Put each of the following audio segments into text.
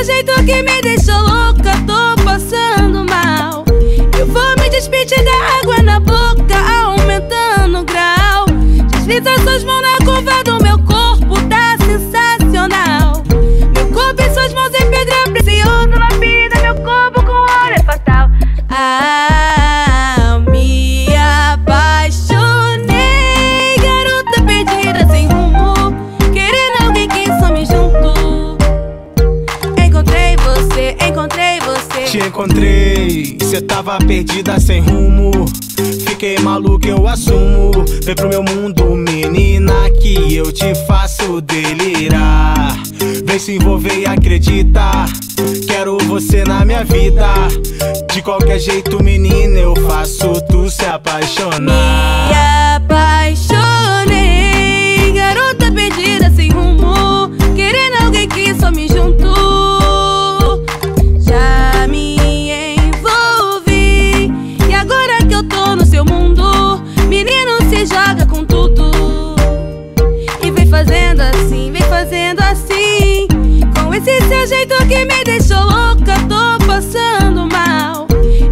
Seu jeito que me deixou louca, tô passando mal. Eu vou me despedir da água na boca, aumentando o grau. Desliza suas Te encontrei, cê tava perdida sem rumo. Fiquei maluco, eu assumo. Vem pro meu mundo, menina, que eu te faço delirar. Vem se envolver e acreditar. Quero você na minha vida. De qualquer jeito, menina, eu faço tu se apaixonar. jeito que me deixou louca, tô passando mal.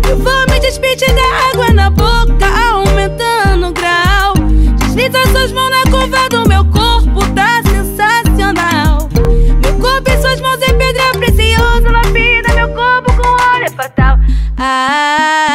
E vou me despedindo, água na boca, aumentando o grau. Desliza suas mãos na curva do meu corpo, tá sensacional. Meu corpo e suas mãos em pedra precioso, lapida meu corpo com óleo é fatal. Ah.